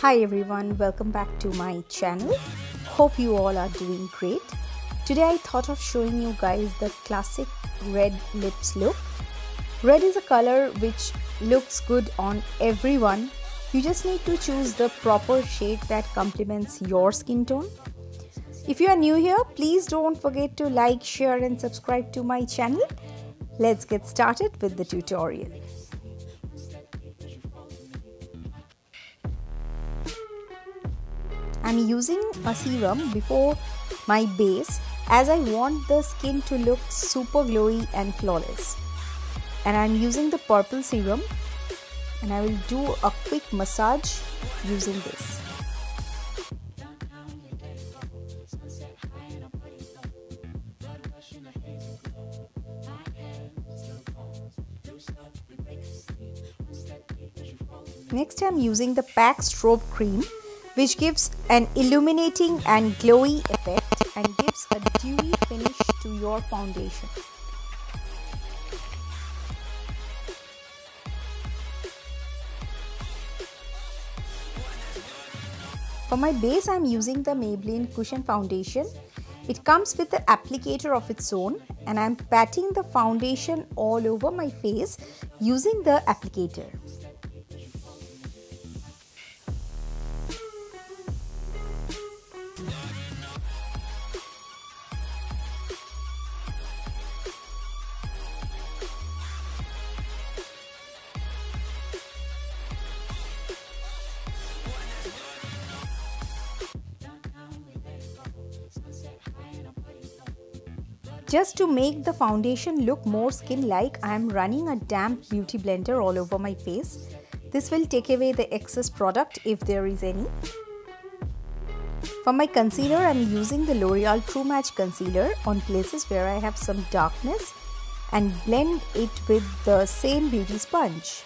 Hi everyone, welcome back to my channel. Hope you all are doing great. Today I thought of showing you guys the classic red lips look. Red is a color which looks good on everyone. You just need to choose the proper shade that complements your skin tone. If you are new here, please don't forget to like, share and subscribe to my channel. Let's get started with the tutorial. I'm using a serum before my base as I want the skin to look super glowy and flawless. And I'm using the Purplle serum and I will do a quick massage using this. Next I'm using the PAC Strobe Cream which gives an illuminating and glowy effect and gives a dewy finish to your foundation. For my base I am using the Maybelline Cushion Foundation. It comes with the applicator of its own and I am patting the foundation all over my face using the applicator. Just to make the foundation look more skin-like, I am running a damp beauty blender all over my face. This will take away the excess product if there is any. For my concealer, I am using the L'Oreal True Match Concealer on places where I have some darkness and blend it with the same beauty sponge.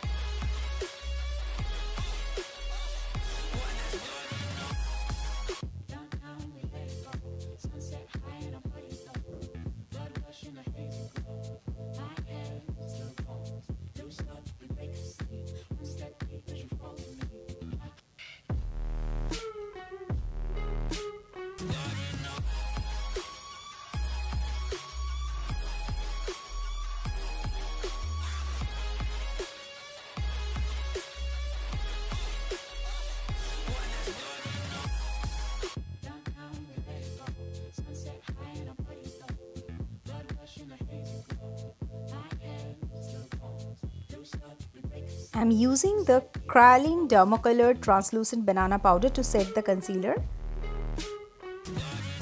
I'm using the Kryolan Dermacolor Translucent Banana Powder to set the concealer.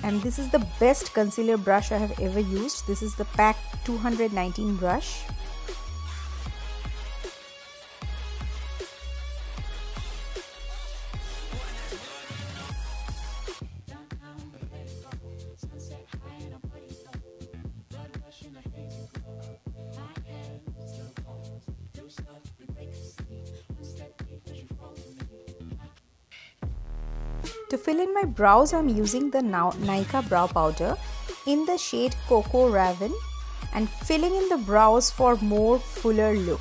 And this is the best concealer brush I have ever used. This is the PAC 219 brush. To fill in my brows, I'm using the Nykaa Brow Powder in the shade Cocoa Raven and filling in the brows for more fuller look.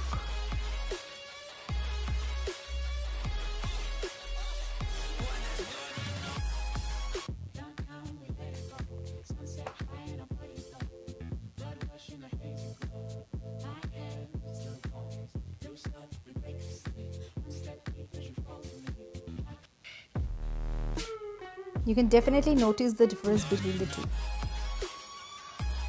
You can definitely notice the difference between the two.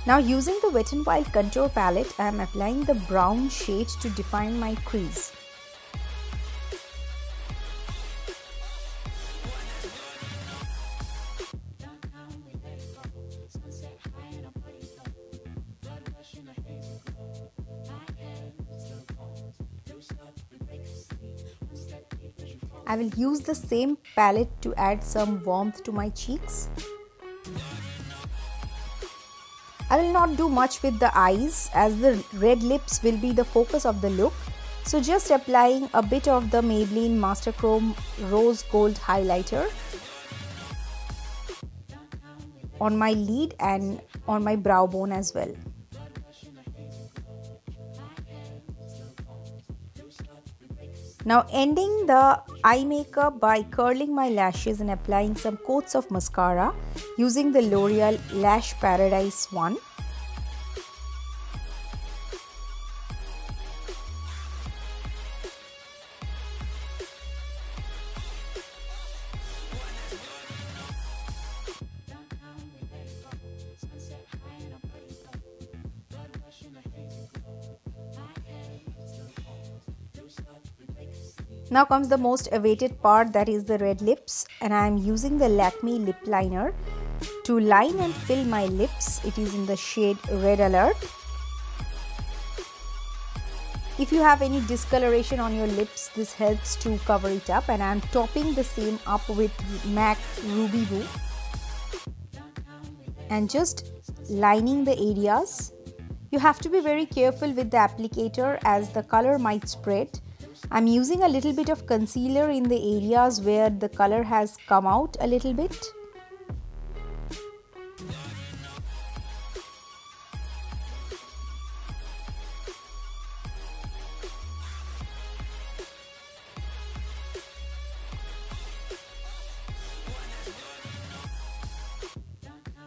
Now using the Wet n Wild contour palette, I am applying the brown shade to define my crease. I will use the same palette to add some warmth to my cheeks. I will not do much with the eyes as the red lips will be the focus of the look. So just applying a bit of the Maybelline Master Chrome Rose Gold Highlighter on my lid and on my brow bone as well. Now ending the eye makeup by curling my lashes and applying some coats of mascara using the L'Oreal Lash Paradise one. Now comes the most awaited part that is the red lips and I am using the Lakme lip liner to line and fill my lips. It is in the shade Red Alert. If you have any discoloration on your lips, this helps to cover it up and I am topping the same up with MAC Ruby Woo and just lining the areas. You have to be very careful with the applicator as the color might spread I'm using a little bit of concealer in the areas where the color has come out a little bit.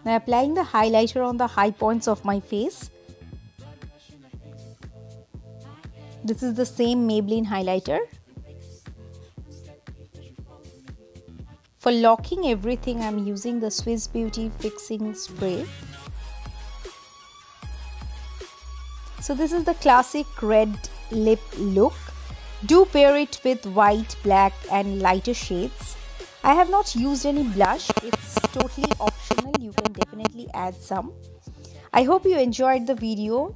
Now applying the highlighter on the high points of my face. This is the same Maybelline highlighter. For locking everything, I'm using the Swiss Beauty Fixing Spray. So this is the classic red lip look. Do pair it with white, black and lighter shades. I have not used any blush. It's totally optional. You can definitely add some. I hope you enjoyed the video.